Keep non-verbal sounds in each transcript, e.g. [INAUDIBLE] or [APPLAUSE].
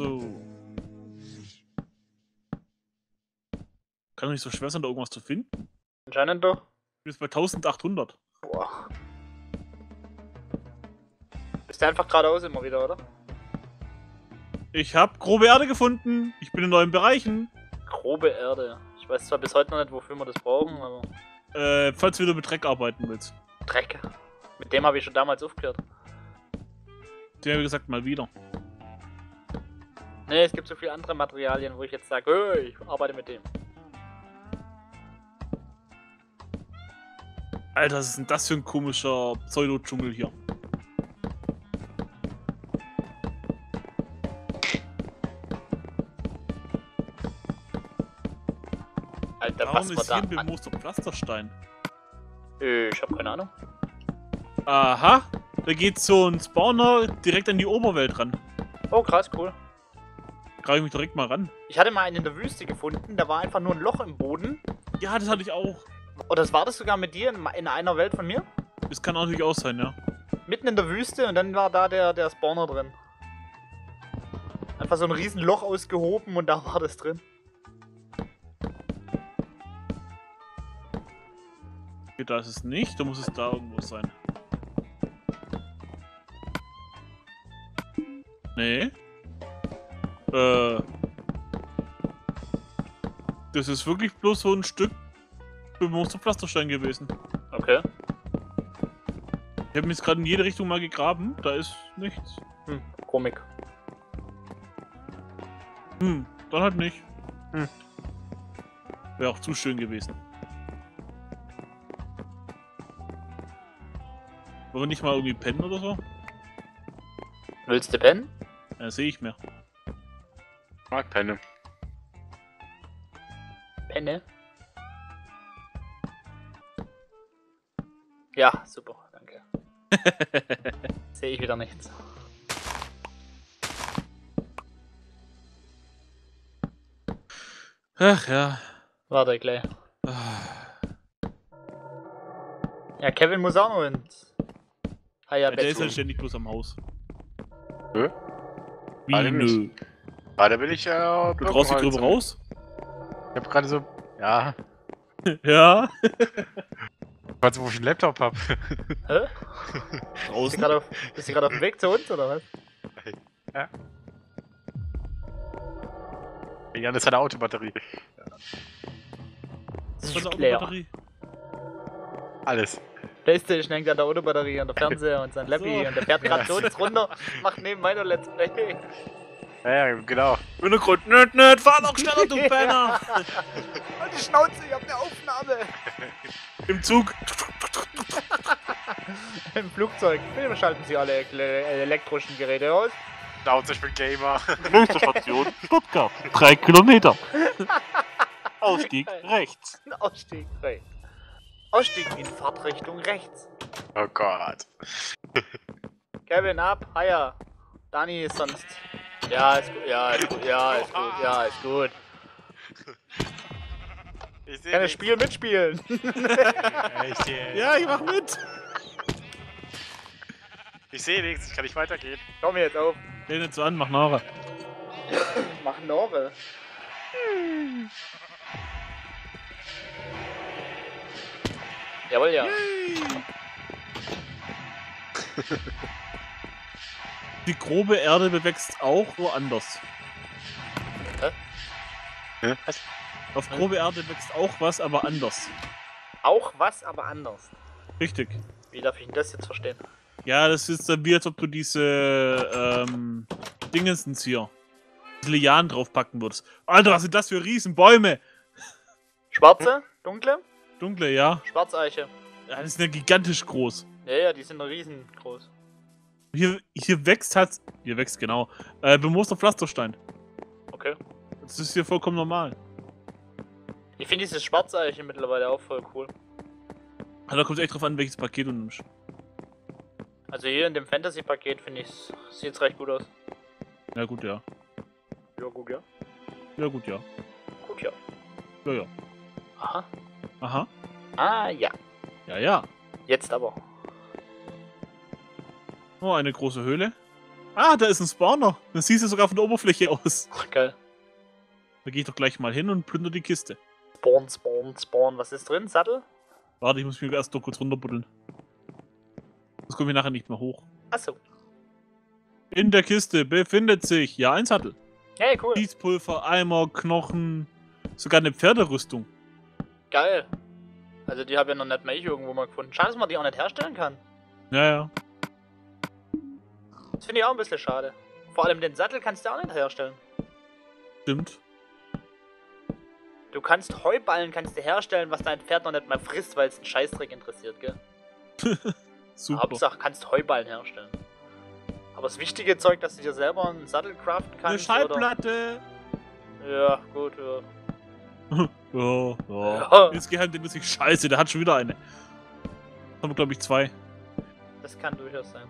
So. Kann doch nicht so schwer sein, da irgendwas zu finden. Anscheinend doch. Du bist bei 1800. Boah. Bist du einfach geradeaus immer wieder, oder? Ich habe grobe Erde gefunden. Ich bin in neuen Bereichen. Grobe Erde. Ich weiß zwar bis heute noch nicht, wofür wir das brauchen, aber. Äh, falls du wieder mit Dreck arbeiten willst. Dreck. Mit dem habe ich schon damals aufgehört. Den habe ich gesagt, mal wieder. Ne, es gibt so viele andere Materialien, wo ich jetzt sage, hey, ich arbeite mit dem. Alter, was ist denn das für ein komischer Pseudo-Dschungel hier? Alter, Warum was ist war hier da? ein bemooster Pflasterstein? Äh, ich habe keine Ahnung. Aha, da geht so ein Spawner direkt an die Oberwelt ran. Oh, krass, cool. Greif ich mich direkt mal ran. Ich hatte mal einen in der Wüste gefunden, da war einfach nur ein Loch im Boden. Ja, das hatte ich auch. Oder das war das sogar mit dir in, in einer Welt von mir? Das kann natürlich auch sein, ja. Mitten in der Wüste und dann war da der, der Spawner drin. Einfach so ein riesen Loch ausgehoben und da war das drin. Okay, da ist es nicht, da muss es da irgendwo sein. Nee. Äh. Das ist wirklich bloß so ein Stück bemooster Pflasterstein gewesen. Okay. Ich habe mich jetzt gerade in jede Richtung mal gegraben, da ist nichts. Hm, Komik. Hm, dann halt nicht. Hm. Wäre auch zu schön gewesen. Wollen wir nicht mal irgendwie pennen oder so? Willst du pennen? Ja, sehe ich mehr. Mag Penne. Penne? Ja, super, danke. [LAUGHS] Sehe ich wieder nichts. Ach ja. Warte gleich. Ah. Ja, Kevin muss auch noch ins. Ah ja, Ja, der ist halt Bett. ständig bloß am Haus. Nö. Wie Alle nö? Nicht. Gerade bin ich ja. Du traust dich drüber raus? Ich hab gerade so. Ja. [LAUGHS] Ja. [LAUGHS] Weißt du, wo ich einen Laptop hab? [LAUGHS] Hä? Bist du Draußen? gerade auf, bist du gerade auf dem Weg zu uns oder was? Ja, das ist eine Autobatterie. Das Was ist ist leer. Batterie? Alles. Playstation hängt an der Autobatterie und der Fernseher und sein Laptop So. und der fährt gerade so uns runter, macht nebenbei noch Let's Play. Ja, ja, genau. Hintergrund, nöt, nöt, fahr doch schneller, du Penner! [LAUGHS] Halt die Schnauze, ich hab eine Aufnahme! Im Zug. [LAUGHS] Im Flugzeug. Bitte schalten Sie alle ele- elektrischen Geräte aus. Schnauze, ich bin Gamer. Nächste Station, Stuttgart. Drei Kilometer. [LAUGHS] Ausstieg rechts. Ausstieg rechts. Ausstieg in Fahrtrichtung rechts. Oh Gott. Kevin ab, Haya. Dani ist sonst. Ja, ist gut, ja, ist gut, ja, ist gut, ja, ist gut. Ich Kann das. Spiel mitspielen. [LAUGHS] Echt jetzt? Ja, ich mach mit. Ich sehe nichts, ich kann nicht weitergehen. Komm jetzt auf. Nicht so an, mach nachher. [LAUGHS] Mach Nore. Jawohl, ja. [LAUGHS] Die grobe Erde bewächst auch woanders. Hä? Auf grobe Erde wächst auch was, aber anders. Auch was, aber anders. Richtig. Wie darf ich denn das jetzt verstehen? Ja, das ist dann wie, als ob du diese ähm, Dingensens hier, diese Lianen draufpacken würdest. Alter, was sind das für Riesenbäume? Schwarze? Dunkle? Dunkle, ja. Schwarzeiche. Ja, die sind ja gigantisch groß. Ja, ja, die sind riesengroß. Hier, hier wächst halt, hier wächst genau, äh, bemooster Pflasterstein. Okay. Das ist hier vollkommen normal. Ich finde dieses Schwarzeiche mittlerweile auch voll cool. Aber da kommt es echt drauf an, welches Paket du nimmst. Also hier in dem Fantasy-Paket finde ich, sieht's recht gut aus. Ja, gut, ja. Ja, gut, ja. Ja, gut, ja. Gut, ja. Ja, ja. Aha. Aha. Ah, ja. Ja, ja. Jetzt aber. Oh, eine große Höhle. Ah, da ist ein Spawner. Das siehst du sogar von der Oberfläche aus. Ach, geil. Da gehe ich doch gleich mal hin und plünder die Kiste. Spawn, Spawn, Spawn. Was ist drin? Sattel? Warte, ich muss mich erst noch kurz runterbuddeln. Das komme ich nachher nicht mehr hoch. Achso. In der Kiste befindet sich, ja, ein Sattel. Hey, cool. Kiespulver, Eimer, Knochen, sogar eine Pferderüstung. Geil. Also die habe ja noch nicht mal ich irgendwo mal gefunden. Schade, dass man die auch nicht herstellen kann. Ja, ja. Das finde ich auch ein bisschen schade. Vor allem den Sattel kannst du auch nicht herstellen. Stimmt. Du kannst Heuballen kannst du herstellen, was dein Pferd noch nicht mal frisst, weil es einen Scheißdreck interessiert, gell? [LAUGHS] Super. Hauptsache kannst Heuballen herstellen. Aber das wichtige Zeug, dass du dir selber einen Sattel craften Eine kannst. Schallplatte. Oder... Ja, gut, ja. [LAUGHS] Ja, ja. Ja. Insgeheim denkt man sich, scheiße, der hat schon wieder eine. Haben wir, glaube ich, zwei. Das kann durchaus sein.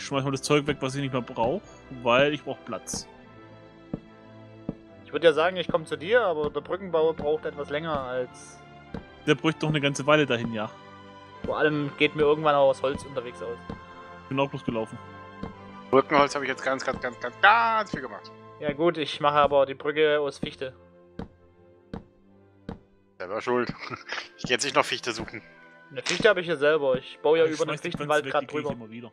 Ich schmeiß mal das Zeug weg, was ich nicht mehr brauche, weil ich brauche Platz. Ich würde ja sagen, ich komme zu dir, aber der Brückenbau braucht etwas länger als. Der bräuchte noch eine ganze Weile dahin, ja. Vor allem geht mir irgendwann auch aus Holz unterwegs aus. Bin auch bloß gelaufen. Brückenholz habe ich jetzt ganz, ganz, ganz, ganz, ganz viel gemacht. Ja gut, ich mache aber die Brücke aus Fichte. Selber schuld. [LAUGHS] Ich gehe jetzt nicht noch Fichte suchen. Eine Fichte habe ich hier selber. Ich baue ja Ich über den Fichtenwald gerade drüber. Ich immer wieder.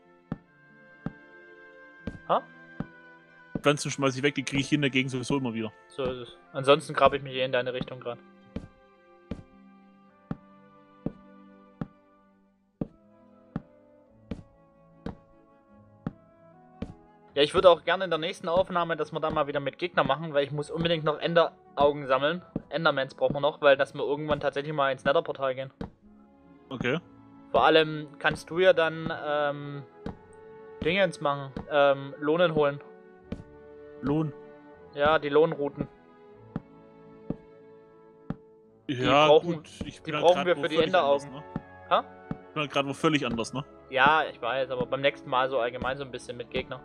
Ha? Pflanzen schmeiße ich weg, die kriege ich hier in der Gegend sowieso immer wieder. So ist es. Ansonsten grabe ich mich eh in deine Richtung gerade. Ja, ich würde auch gerne in der nächsten Aufnahme, dass wir da mal wieder mit Gegner machen, weil ich muss unbedingt noch Enderaugen sammeln. Endermans brauchen wir noch, weil dass wir irgendwann tatsächlich mal ins Netherportal gehen. Okay. Vor allem kannst du ja dann ähm, Dingens machen, ähm, Lohnen holen. Lohn. Ja, die Lohnrouten. Ja, brauchen- gut. Ich die halt brauchen wir für die Enderaugen. anders, Ne? Ha? Ich bin halt gerade wo völlig anders, ne? Ja, ich weiß, aber beim nächsten Mal so allgemein so ein bisschen mit Gegner.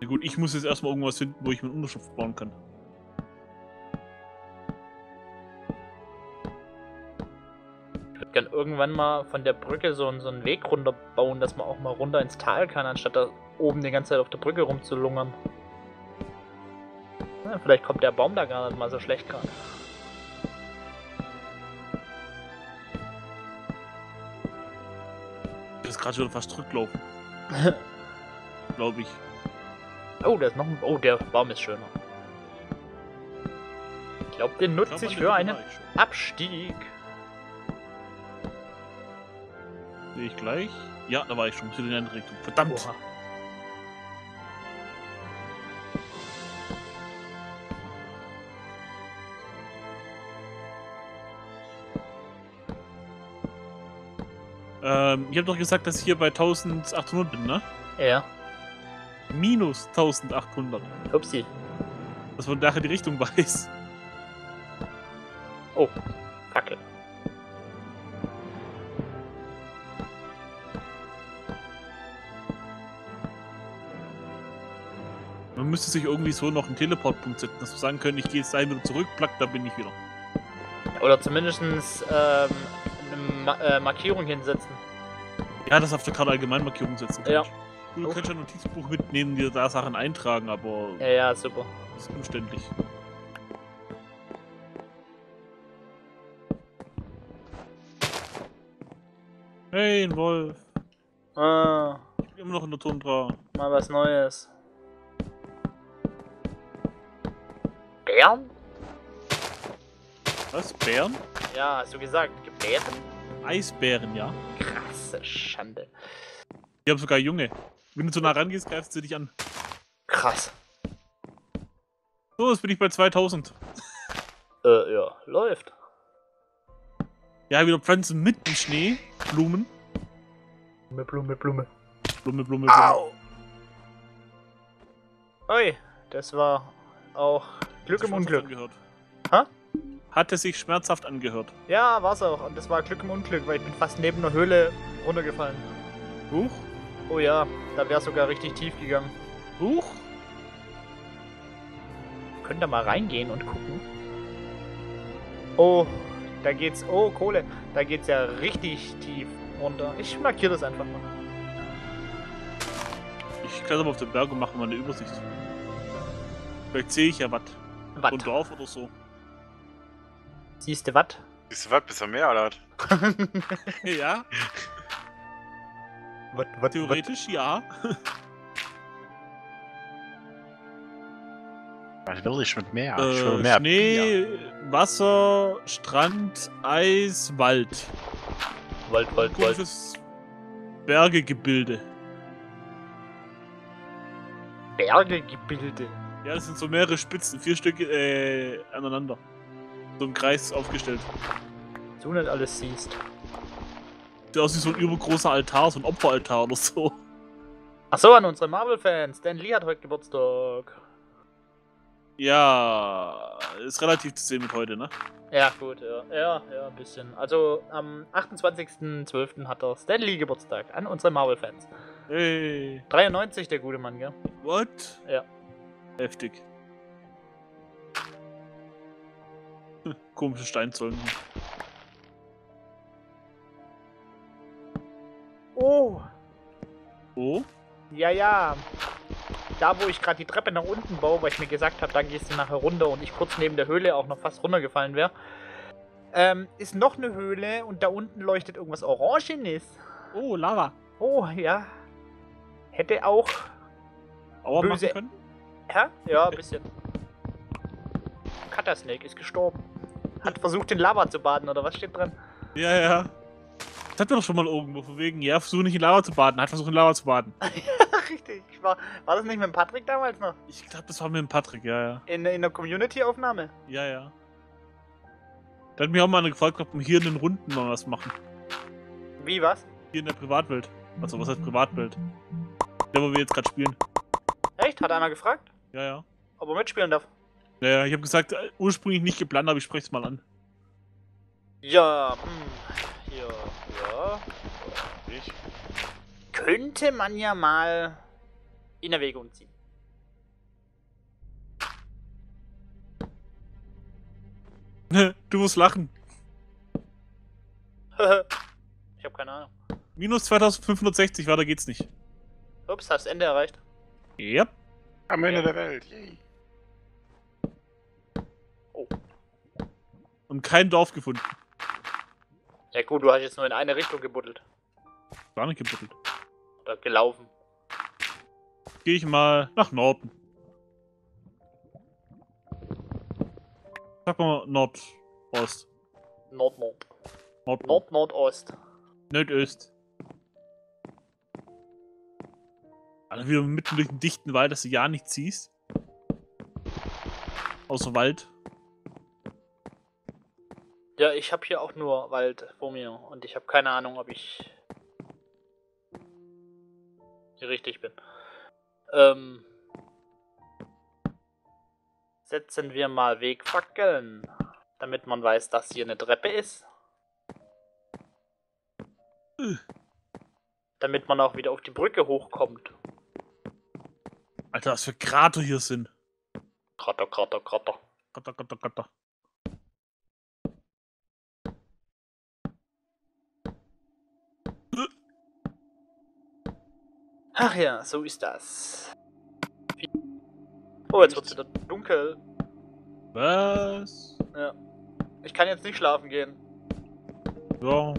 Ja, gut, ich muss jetzt erstmal irgendwas finden, wo ich mir eine Unterschrift bauen kann. Gern irgendwann mal von der Brücke so, einen- so einen Weg runterbauen, dass man auch mal runter ins Tal kann, anstatt da oben die ganze Zeit auf der Brücke rumzulungern. Ja, vielleicht kommt der Baum da gar nicht mal so schlecht gerade. Das ist gerade wieder fast zurücklaufen. [LAUGHS] Glaube ich. Oh, da ist noch ein. Oh, der Baum ist schöner. Ich glaube, den nutze ich für einen schon. Abstieg. Sehe ich gleich. Ja, da war ich schon. Wieder in die andere Richtung. Verdammt! Oha. Ähm, ich habe doch gesagt, dass ich hier bei 1800 bin, ne? Ja. Minus 1800. Upsi. Dass man nachher die Richtung [LAUGHS] weiß. Oh, müsste sich irgendwie so noch einen Teleportpunkt setzen, dass wir sagen können, ich gehe jetzt dahin wieder zurück, plack, da bin ich wieder. Oder zumindest ähm, eine Ma äh, Markierung hinsetzen. Ja, das auf der Karte Allgemeinmarkierung setzen Ja. kannst. Du kannst ja ein Notizbuch mitnehmen, dir da Sachen eintragen, aber Ja, ja, super. das ist umständlich. Hey, ein Wolf. Ah, Ich bin immer noch in der Tundra. mal was Neues. Bären? Was? Bären? Ja, hast du gesagt, Gebären? Eisbären, ja. Krasse Schande. Die haben sogar Junge. Wenn du zu nah rangehst, greifst sie dich an. Krass. So, jetzt bin ich bei 2000. Äh, ja, läuft. Ja, wieder Pflanzen mit dem Schnee. Blumen. Blume, Blume, Blume. Blume, Blume, Blume. Au! Ui, das war auch Glück im Unglück. Angehört. Ha? Hatte sich schmerzhaft angehört. Ja, war's auch. Und das war Glück im Unglück, weil ich bin fast neben einer Höhle runtergefallen. Huch, Oh ja, da wäre sogar richtig tief gegangen. huch. Könnt ihr mal reingehen und gucken. Oh, da geht's. Oh, Kohle. Da geht's ja richtig tief runter. Ich markiere das einfach mal. Ich kletter mal auf den Berg und mache mal eine Übersicht. Vielleicht sehe ich ja was. Watt. Dorf oder so. Siehst du Watt? Ist was? Bist du mehr oder was? [LAUGHS] Ja, Watt, Watt, theoretisch ja. [LAUGHS] Was will ich mit mehr? Äh, Schnee, Wasser, Strand, Eis, Wald. Wald, Wald, Wald. Komisches Bergegebilde. Bergegebilde. Ja, das sind so mehrere Spitzen, vier Stück äh, aneinander. So im Kreis aufgestellt. Du nicht alles siehst. Sieht aus wie so ein übergroßer Altar, so ein Opferaltar oder so. Achso, an unsere Marvel-Fans. Dan Lee hat heute Geburtstag. Ja, ist relativ zu sehen mit heute, ne? Ja, gut, ja. Ja, ja, ein bisschen. Also am 28.12. hat er Stan Lee Geburtstag an unsere Marvel-Fans. Hey, 93, der gute Mann, gell? what? Ja. Heftig. Hm, Komische Steinzollen. Oh, Oh? ja, ja. Da, wo ich gerade die Treppe nach unten baue, weil ich mir gesagt habe, da gehst du nachher runter und ich kurz neben der Höhle auch noch fast runtergefallen wäre, ähm, ist noch eine Höhle und da unten leuchtet irgendwas Orangenes. Oh, Lava. Oh, ja. Hätte auch. Aua Böse- machen können? Hä? Ja, ein bisschen. Cutter Snake ist gestorben. Hat versucht, in Lava zu baden, oder was steht drin? Ja, ja. Das hatten wir doch schon mal irgendwo, von wegen, ja, versuche nicht in Lava zu baden. Hat versucht in Lava zu baden. [LAUGHS] Richtig. Ich war, war das nicht mit dem Patrick damals noch? Ich glaube, das war mit dem Patrick, ja, ja. In, in der Community-Aufnahme? Ja, ja. Da hat mich auch mal einer gefragt, ob wir hier in den Runden mal was machen. Wie, was? Hier in der Privatwelt. Also, was heißt Privatwelt? Der, wo wir jetzt gerade spielen. Echt? Hat einer gefragt, Ja, ja. ob er mitspielen darf? Ja, ja, ich habe gesagt, äh, ursprünglich nicht geplant, aber ich spreche es mal an. Ja, hm. Ja, ja. Ich? Könnte man ja mal in Erwägung ziehen. [LAUGHS] du musst lachen. [LAUGHS] ich habe keine Ahnung. Minus 2560, weiter geht's nicht. Ups, hast das Ende erreicht. Yep. Am Ende der Welt. Yay. Und kein Dorf gefunden. Ja gut, du hast jetzt nur in eine Richtung gebuddelt. Gar nicht gebuddelt. Oder gelaufen. Gehe ich mal nach Norden. Sag mal Nordost. Nord, Nord. Nord, Nord, Nordost. Nordöst. Alter, wieder mitten durch den dichten Wald, dass du ja nichts siehst. Außer Wald. Ja, ich habe hier auch nur Wald vor mir und ich habe keine Ahnung, ob ich hier richtig bin. Ähm, setzen wir mal Wegfackeln, damit man weiß, dass hier eine Treppe ist. Äh. Damit man auch wieder auf die Brücke hochkommt. Alter, was für Krater hier sind. Kratter, kratter, kratter. Kratter, kratter, kratter. Ach ja, so ist das. Oh, jetzt wird's wieder dunkel. Was? Ja. Ich kann jetzt nicht schlafen gehen. Ja,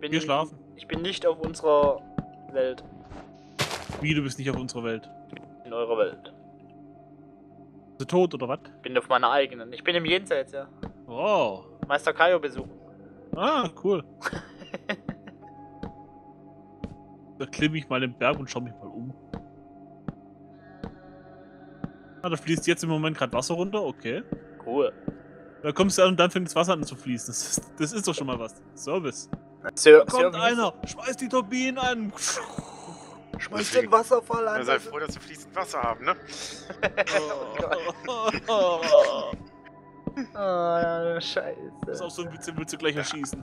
Bin wir schlafen. Ich bin nicht auf unserer Welt. Wie, du bist nicht auf unserer Welt. In eurer Welt. Bist du tot oder was? Bin auf meiner eigenen. Ich bin im Jenseits, ja. Oh. Meister Kaio besuchen. Ah, cool. [LAUGHS] da klimme ich mal den Berg und schau mich mal um. Ah, da fließt jetzt im Moment gerade Wasser runter, okay. Cool. Da kommst du an und dann fängt das Wasser an zu fließen. Das ist, das ist doch schon mal was. Service. Sir, Da kommt einer, schmeißt die Turbinen an. Schmeiß den Wasserfall an. Ja, sei froh, dass wir fließend Wasser haben, ne? [LAUGHS] Oh. Ah, Das ist scheiße. auch so ein bisschen, willst du gleich erschießen.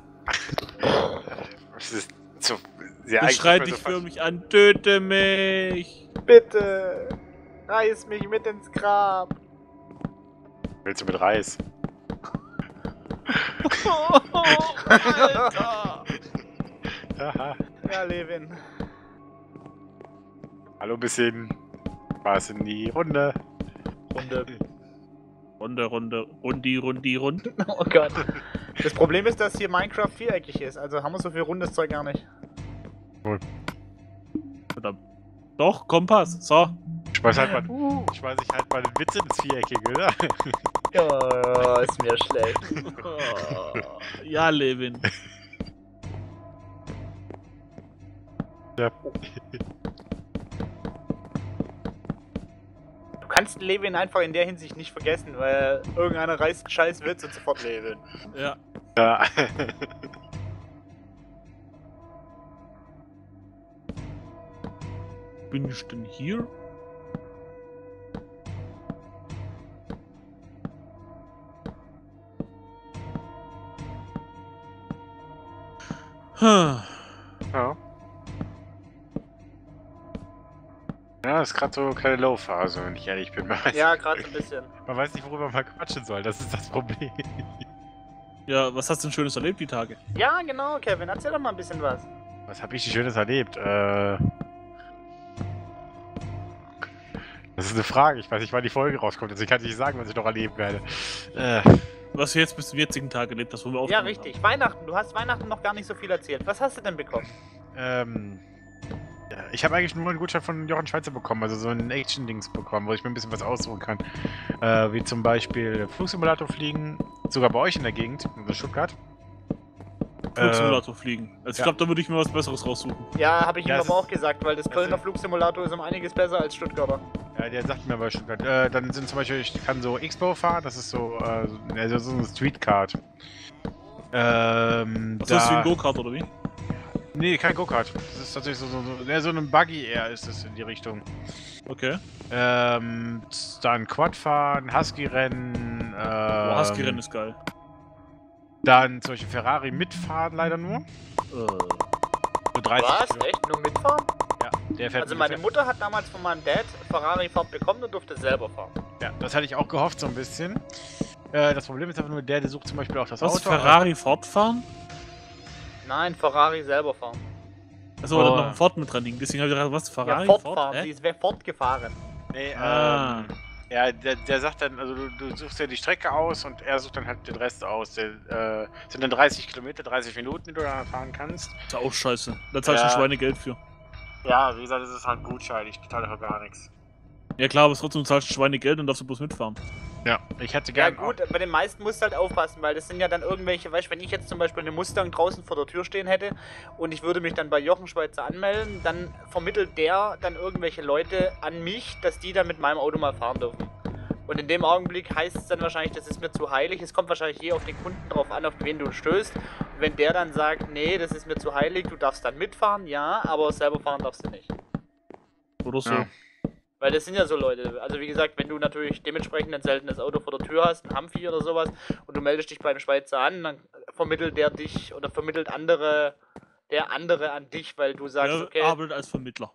Das ist so sehr Du eigentlich schreit dich so förmlich an, töte mich. Bitte. Reiß mich mit ins Grab. Willst du mit Reis? [LAUGHS] Alter. [LAUGHS] Haha. Ja, Levin. Hallo, bisschen Spaß in die Runde. Runde. Runde, Runde, Rundi, Rundi, Rund. [LAUGHS] Oh Gott. Das Problem ist, dass hier Minecraft viereckig ist, also haben wir so viel rundes Zeug gar nicht. Verdammt. Doch, Kompass. So. Ich weiß halt mal, ich weiß ich halt mal eine Witze ins Viereckige, oder? [LAUGHS] Ja, ist mir schlecht. Oh, [LAUGHS] ja, Levin. Ja. Kannst Levin einfach in der Hinsicht nicht vergessen, weil irgendeiner reißt scheiß Witz und sofort Levin. Ja. ja. [LAUGHS] Bin ich denn hier? Hm. Ja, ist gerade so eine kleine Low-Phase, wenn ich ehrlich bin. Man weiß, Ja, gerade so [LAUGHS] ein bisschen. man weiß nicht, worüber man quatschen soll, das ist das Problem. Ja, was hast du denn Schönes erlebt die Tage? Ja, genau, Kevin, erzähl doch mal ein bisschen was. Was habe ich denn Schönes erlebt? Äh. Das ist eine Frage. Ich weiß nicht, wann die Folge rauskommt, kann ich nicht sagen, was ich noch erleben werde. Äh, Was du jetzt bis zum jetzigen Tag erlebt hast, wo wir Ja, aufgenommen richtig. Weihnachten. Du hast Weihnachten noch gar nicht so viel erzählt. Was hast du denn bekommen? ähm. Ich habe eigentlich nur einen Gutschein von Jochen Schweizer bekommen, also so ein Action-Dings bekommen, wo ich mir ein bisschen was aussuchen kann. Äh, wie zum Beispiel Flugsimulator fliegen, sogar bei euch in der Gegend, in Stuttgart. Flugsimulator fliegen. Also ich ja. glaube, da würde ich mir was Besseres raussuchen. Ja, habe ich Ja, ihm aber ist- auch gesagt, weil das Kölner ist- Flugsimulator ist um einiges besser als Stuttgarter. Ja, der sagt mir aber Stuttgart. Äh, dann sind zum Beispiel, ich kann so Expo fahren, das ist so, äh, so- also so eine Streetcard. Ähm, Was ist das wie ein Go-Kart oder wie? Nee, kein Go-Kart. Das ist tatsächlich so, so, so, so ein Buggy eher ist es in die Richtung. Okay. Ähm, dann Quad fahren, Husky-Rennen, ähm, Boah, Husky-Rennen ist geil. Dann solche Ferrari mitfahren leider nur. Äh, So 30 Was? Kilo. Echt? Nur mitfahren? Ja, der fährt Also meine fährt- Mutter hat damals von meinem Dad Ferrari-Fahrt bekommen und durfte selber fahren. Ja, das hatte ich auch gehofft so ein bisschen. Äh, das Problem ist einfach nur, der, der sucht zum Beispiel auch das was? Auto. Ferrari fortfahren? Nein, Ferrari selber fahren. Achso, Oh. da noch ein Ford mit dran liegen. Deswegen habe ich gedacht, was? Ferrari? ja, fortfahren. Hä? Sie ist wer fortgefahren. Nee, Ah. ähm, ja, der, der sagt dann, also du, du suchst ja die Strecke aus und er sucht dann halt den Rest aus. Der, äh, sind dann 30 Kilometer, 30 Minuten, die du da fahren kannst. Ist auch scheiße. Da zahlst du Ja. ein Schweinegeld für. Ja, wie gesagt, das ist halt ein Gutschein, ich total dafür gar nichts. Ja klar, aber trotzdem zahlst du Schweinegeld und darfst du bloß mitfahren. Ja, ich hätte Ja gerne. gut, bei den meisten musst du halt aufpassen, weil das sind ja dann irgendwelche, weißt du, wenn ich jetzt zum Beispiel eine Mustang draußen vor der Tür stehen hätte und ich würde mich dann bei Jochen Schweizer anmelden, dann vermittelt der dann irgendwelche Leute an mich, dass die dann mit meinem Auto mal fahren dürfen. Und in dem Augenblick heißt es dann wahrscheinlich, das ist mir zu heilig. Es kommt wahrscheinlich je auf den Kunden drauf an, auf wen du stößt. Und wenn der dann sagt, nee, das ist mir zu heilig, du darfst dann mitfahren, ja, aber selber fahren darfst du nicht. Oder so. Ja. Weil das sind ja so Leute. Also wie gesagt, wenn du natürlich dementsprechend ein seltenes Auto vor der Tür hast, ein Humvee oder sowas, und du meldest dich bei einem Schweizer an, dann vermittelt der dich oder vermittelt andere, der andere an dich, weil du sagst, Er okay. arbeitet als Vermittler.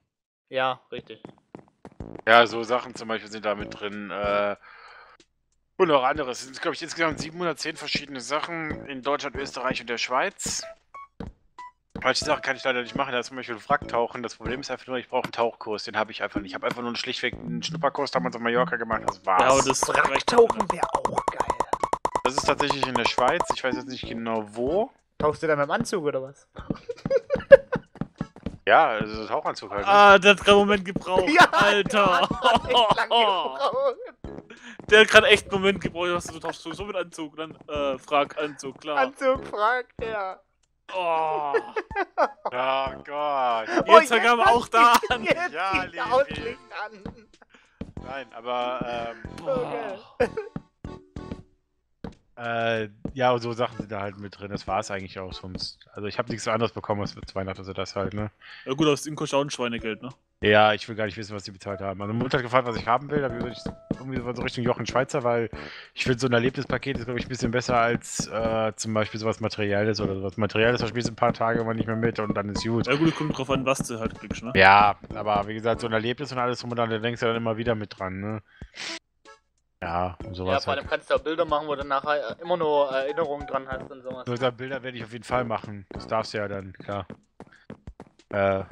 Ja, richtig. Ja, so Sachen zum Beispiel sind da mit drin. Äh, und auch anderes. Es sind, glaube ich, insgesamt 710 verschiedene Sachen in Deutschland, Österreich und der Schweiz. Manche Sachen kann ich leider nicht machen, da ist zum Beispiel Wracktauchen. Das Problem ist einfach nur, ich brauche einen Tauchkurs, den habe ich einfach nicht. Ich habe einfach nur einen schlichtweg einen Schnupperkurs damals auf Mallorca gemacht, das war's. Ja, das Wracktauchen wäre auch geil. das ist tatsächlich in der Schweiz, ich weiß jetzt nicht genau wo. Tauchst du da mit dem Anzug oder was? [LAUGHS] Ja, also Tauchanzug halt. ne? Ah, der hat gerade einen Moment gebraucht. [LAUGHS] Ja, Alter. Der hat gerade echt einen Moment gebraucht. Was, Du tauchst sowieso mit Anzug, dann äh, frag Anzug, klar. Anzug fragt er. Oh. Oh Gott. Jetzt kam auch da an. Jetzt Ja, an. Nein, aber ähm, Okay. Äh, ja, und so Sachen sind da halt mit drin. Das war es eigentlich auch sonst. Also ich habe nichts anderes bekommen als für Weihnachten, also das halt, ne? Ja gut, das Ding kostet auch ein Schweinegeld, ne? Ja, ich will gar nicht wissen, was die bezahlt haben. Also Mutter hat gefragt, was ich haben will, da habe ich gesagt, irgendwie so Richtung Jochen Schweizer, weil ich finde, so ein Erlebnispaket ist, glaube ich, ein bisschen besser als äh, zum Beispiel sowas Materielles oder sowas. Materielles, da spielst du ein paar Tage immer nicht mehr mit und dann ist gut. Ja gut, es kommt drauf an, was du halt kriegst, ne? Ja, aber wie gesagt, so ein Erlebnis und alles drum und dran, da denkst du dann immer wieder mit dran, ne? Ja, und Ja, sowas vor halt. allem kannst du auch Bilder machen, wo du nachher äh, immer nur Erinnerungen dran hast und sowas. Solche Bilder werde ich auf jeden Fall machen. Das darfst du ja dann, klar. Äh,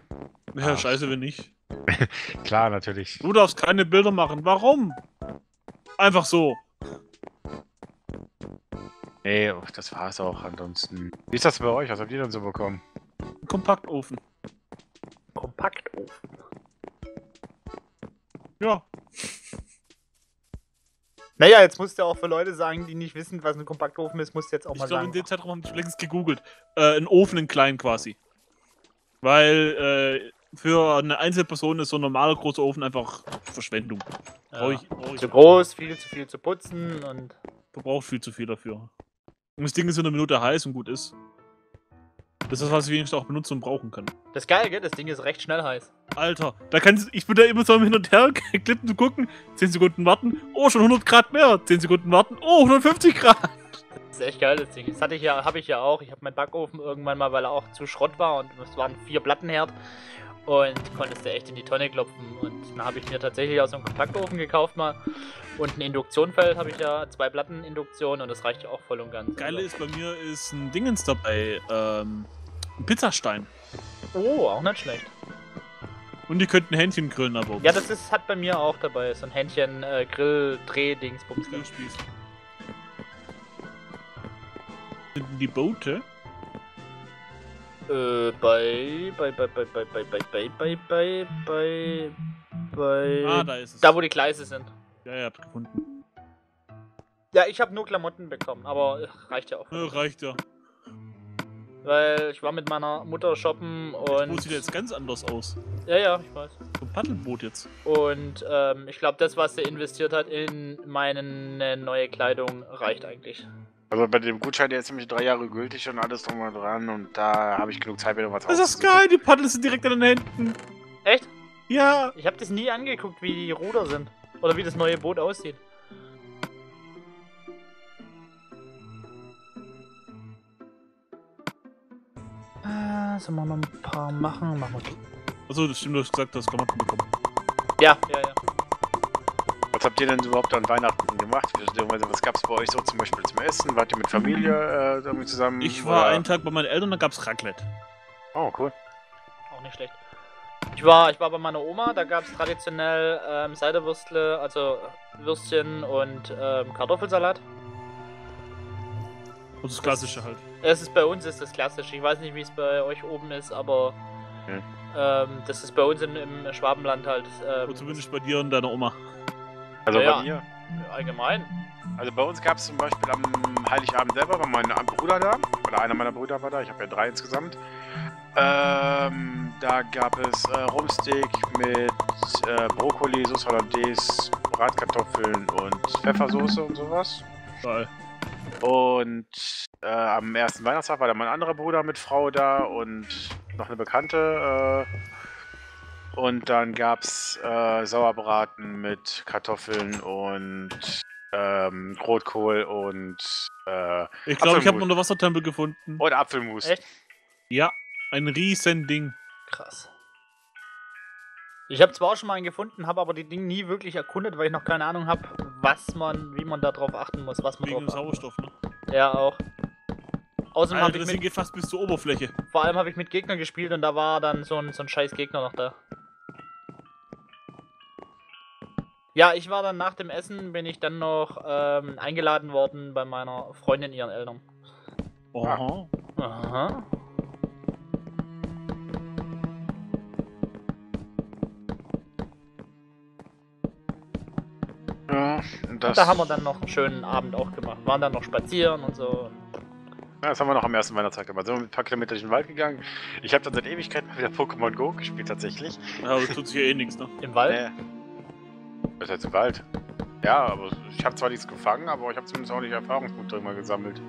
Ja, scheiße, wenn nicht. [LAUGHS] Klar, natürlich. Du darfst keine Bilder machen. Warum? Einfach so. Nee, oh, das war's auch ansonsten. Wie ist das bei euch? Was habt ihr denn so bekommen? Ein Kompaktofen. Kompaktofen. Ja. Naja, jetzt musst du auch für Leute sagen, die nicht wissen, was ein Kompaktofen ist, musst du jetzt auch Ich mal glaube, in sagen. dem Zeitraum haben die längst gegoogelt. Äh, ein Ofen in klein quasi. Weil äh, für eine Einzelperson ist so ein normaler großer Ofen einfach Verschwendung. Brauch Ja. ich, brauch ich Zu groß, viel zu viel zu putzen und. verbraucht viel zu viel dafür. Und das Ding ist in einer Minute heiß und gut ist. Das ist das, was ich wenigstens auch benutzen und brauchen kann. Das ist geil, gell? Das Ding ist recht schnell heiß. Alter, da kannst ich bin da immer so am Hin und Her klippen zu gucken, 10 Sekunden warten, oh, schon 100 Grad mehr, 10 Sekunden warten, oh, 150 Grad. Das ist echt geil, das Ding. Das hatte ich ja, habe ich ja auch. Ich habe meinen Backofen irgendwann mal, weil er auch zu Schrott war und es waren vier Plattenherd. Und konntest du echt in die Tonne klopfen. Und dann habe ich mir tatsächlich auch so einen Kompaktofen gekauft mal. Und ein Induktionfeld habe ich ja, zwei Platten Induktion und das reicht ja auch voll und ganz. Geile Also- ist, bei mir ist ein Dingens dabei, ähm, ein Pizzastein. Oh, auch nicht schlecht. Und die könnten Hähnchen grillen, aber. Ja, das ist, hat bei mir auch dabei. So ein Händchen äh, Grill, Dreh, Dings, Bums. Grillspieß. Sind die Boote? Äh, bei, bei, bei, bei, bei, bei, bei, bei, bei, bei, bei, bei. Ah, da ist es. da, wo die Gleise sind. Ja, ihr habt gefunden. Ja, ich habe nur Klamotten bekommen, aber äh, reicht ja auch. Ja, reicht ja. Weil ich war mit meiner Mutter shoppen Das und. sieht jetzt ganz anders aus. Ja, ja, ich weiß. So ein Paddelboot jetzt. Und ähm, ich glaube, das, was er investiert hat in meine neue Kleidung, reicht eigentlich. Also bei dem Gutschein, der ist nämlich drei Jahre gültig und alles drum und dran und da habe ich genug Zeit, mir noch was Das ist geil, die Paddel sind direkt an den Händen. Echt? Ja. Ich habe das nie angeguckt, wie die Ruder sind. Oder wie das neue Boot aussieht. Äh, sollen wir noch ein paar machen? Machen wir die. Achso, das stimmt, du hast gesagt, du hast Klamotten bekommen. Ja, ja, ja. Was habt ihr denn überhaupt an Weihnachten gemacht? Was gab es bei euch so zum Beispiel zum Essen? Wart ihr mit Familie äh, irgendwie zusammen? Ich war oder- einen Tag bei meinen Eltern, da gab's Raclette. Oh, cool. Auch nicht schlecht. Ich war, ich war bei meiner Oma, da gab es traditionell ähm, Seiderwürstle, also Würstchen und ähm, Kartoffelsalat. Und das Klassische halt. Es ist bei uns ist das klassisch. Ich weiß nicht, wie es bei euch oben ist, aber Hm. ähm, das ist bei uns im, im Schwabenland halt ähm, Oder zumindest bei dir und deiner Oma. Also Ja, bei mir? allgemein. Also bei uns gab es zum Beispiel am Heiligabend selber, war mein Bruder da, oder einer meiner Brüder war da, ich habe ja drei insgesamt. Ähm, da gab es äh, Rumsteak mit äh, Brokkoli, Sauce Hollandaise, Bratkartoffeln und Pfeffersoße und sowas. Geil. Und äh, am ersten Weihnachtstag war dann mein anderer Bruder mit Frau da und noch eine Bekannte. Äh, und dann gab es äh, Sauerbraten mit Kartoffeln und ähm, Rotkohl und, äh, Ich glaube, ich habe einen Unterwassertempel gefunden. und Apfelmus. Echt? Ja, ein riesen Ding. Krass. Ich habe zwar auch schon mal einen gefunden, habe aber die Dinge nie wirklich erkundet, weil ich noch keine Ahnung habe, was man, wie man da drauf achten muss, was man Wegen drauf Sauerstoff, ne? muss. Ja, auch. Außerdem Alter, habe das ich Ding mit, geht fast bis zur Oberfläche. vor allem habe ich mit Gegnern gespielt und da war dann so ein, so ein scheiß Gegner noch da. Ja, ich war dann nach dem Essen, bin ich dann noch ähm, eingeladen worden bei meiner Freundin, ihren Eltern. Aha. Aha. Ja, und das, Da haben wir dann noch einen schönen Abend auch gemacht. Waren dann noch spazieren und so. ja, das haben wir noch am ersten Weihnachtstag gemacht. Sind wir ein paar Kilometer durch den Wald gegangen. Ich habe dann seit Ewigkeiten mal wieder Pokémon Go gespielt, tatsächlich. Ja, aber tut sich ja eh nichts, ne? Im Wald. Nee. Ist jetzt im Wald. Ja, aber ich habe zwar nichts gefangen, aber ich habe zumindest auch nicht Erfahrungspunkte immer gesammelt.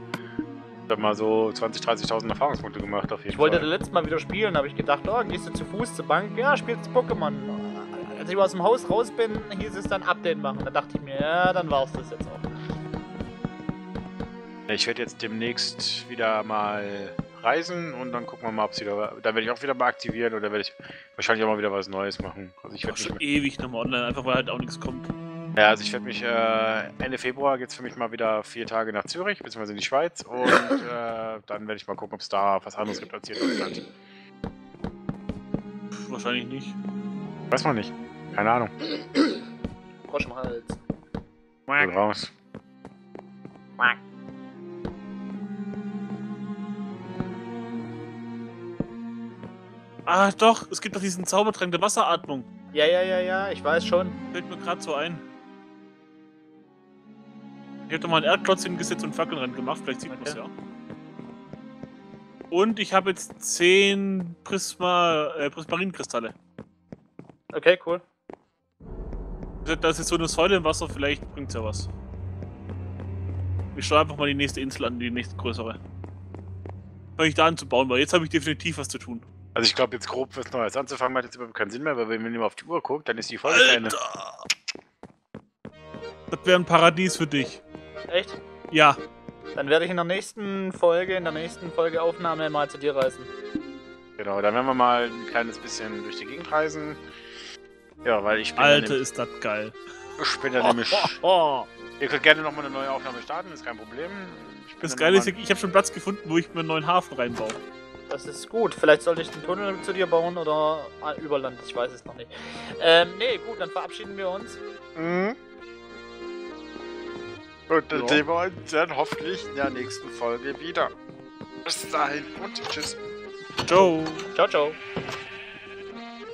Ich habe mal so 20.000, 30.000 Erfahrungspunkte gemacht auf jeden Ich wollte Fall. das letzte Mal wieder spielen, habe ich gedacht, oh, gehst du zu Fuß zur Bank? Ja, spielst Pokémon. Als ich aus dem Haus raus bin, hieß es dann Update machen. Da dachte ich mir, ja, dann war's das jetzt auch. Ich werde jetzt demnächst wieder mal reisen und dann gucken wir mal, ob es wieder. Dann werde ich auch wieder mal aktivieren oder werde ich wahrscheinlich auch mal wieder was Neues machen. Also ich werde schon ewig nochmal online, einfach weil halt auch nichts kommt. ja, also ich werde mich äh, Ende Februar geht's für mich mal wieder vier Tage nach Zürich beziehungsweise in die Schweiz und [LAUGHS] äh, dann werde ich mal gucken, ob es da was anderes gibt als hier in Deutschland. Wahrscheinlich nicht. Weiß man nicht. Keine Ahnung. Frosch im Hals. Geht raus. Ah, doch, es gibt doch diesen Zaubertrank der Wasseratmung. Ja, ja, ja, ja, ich weiß schon. Fällt mir gerade so ein. Ich hab doch mal einen Erdklotz hingesetzt und Fackeln ran gemacht, vielleicht sieht man es Okay. ja. Und ich habe jetzt 10 Prisma, äh, Prismarinkristalle. Okay, cool. Da ist jetzt so eine Säule im Wasser, vielleicht bringt's ja was. Ich schaue einfach mal die nächste Insel an, die nächste größere. Fange ich da an zu bauen, weil jetzt habe ich definitiv was zu tun. Also ich glaube jetzt grob was Neues anzufangen macht jetzt überhaupt keinen Sinn mehr, weil wenn man immer auf die Uhr guckt, dann ist die Folge keine. Das wäre ein Paradies für dich. Echt? Ja, Dann werde ich in der nächsten Folge, in der nächsten Folge Aufnahme mal zu dir reisen. Genau, dann werden wir mal ein kleines bisschen durch die Gegend reisen. Ja, weil ich bin, Alter, ist das geil. ich bin ja nämlich. [LAUGHS] Ihr könnt gerne nochmal eine neue Aufnahme starten, ist kein Problem. Ich bin Das Geile ist, ich habe schon Platz gefunden, wo ich mir einen neuen Hafen reinbaue. Das ist gut. Vielleicht sollte ich den Tunnel zu dir bauen oder ah, über Land. Ich weiß es noch nicht. Ähm, nee, gut, dann verabschieden wir uns. Mhm. Und dann Ja. sehen wir uns dann hoffentlich in der nächsten Folge wieder. Bis dahin und tschüss. Ciao. Ciao, ciao.